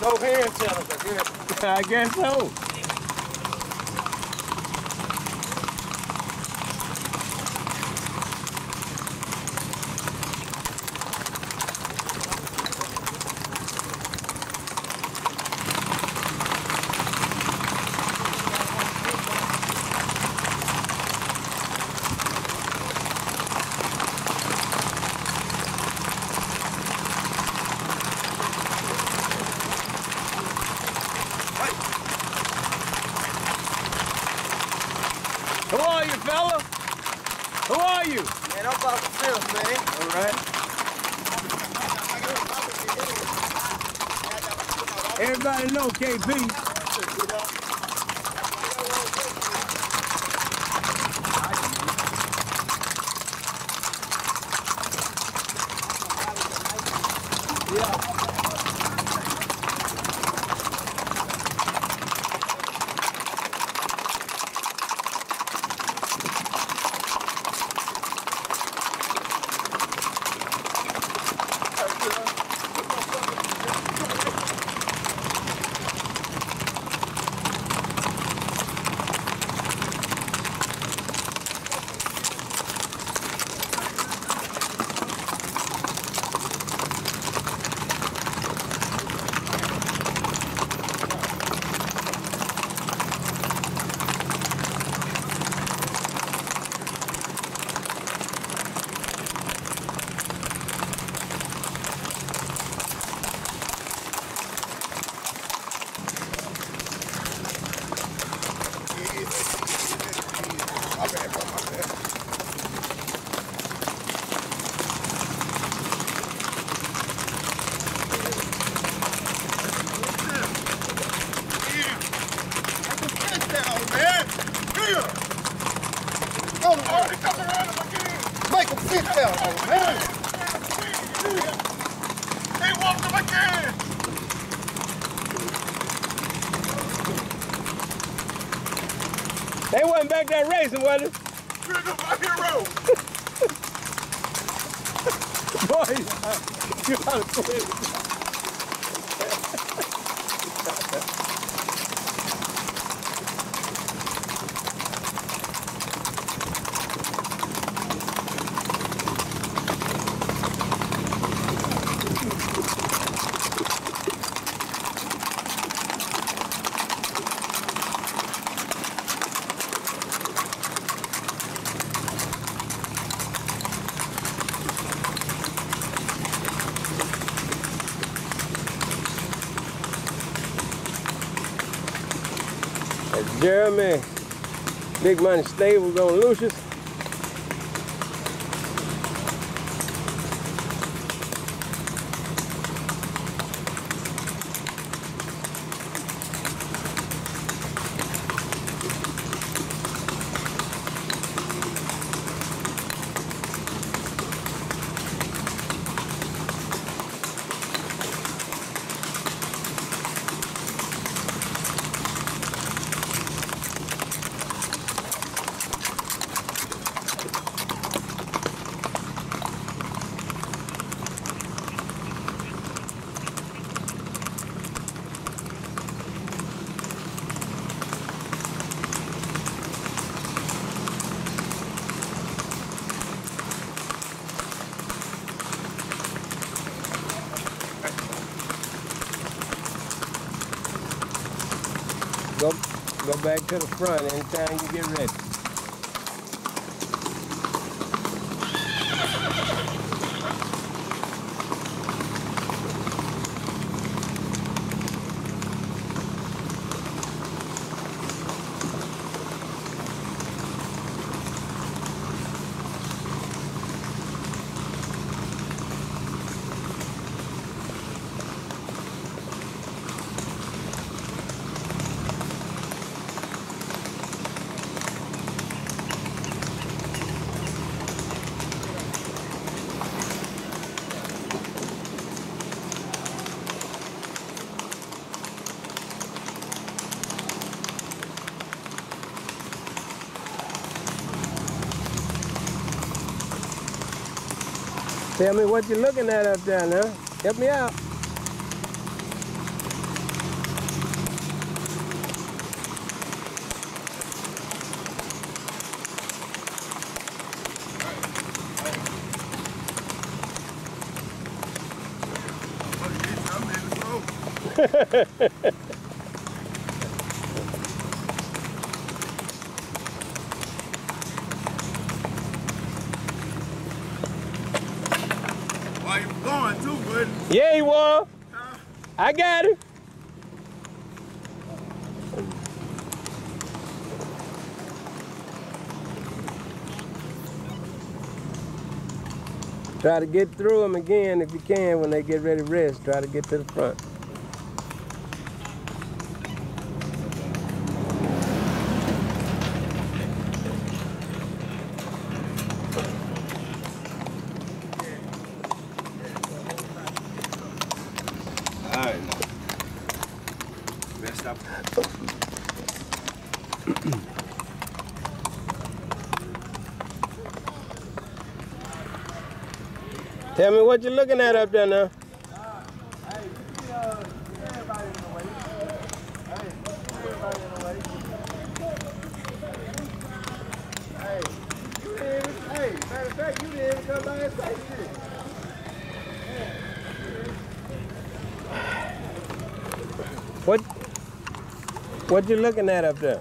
No hand I. I guess so. Who are you, fella? Who are you? Man, I'm about to man. All right. Everybody know KP. Sit down, man. He walked him again. They wasn't back there racing, was it? Trigger my hero. Boy, you gotta quit. Jeremy, Big Money Stable on Lucius. Go, go back to the front anytime you get ready. Tell me what you're looking at up there now. Help me out. Ha ha ha ha. Yeah, he won. I got it. Try to get through them again if you can when they get ready to rest. Try to get to the front. All right. Best up. Tell me what you're looking at up there now. What what you looking at up there?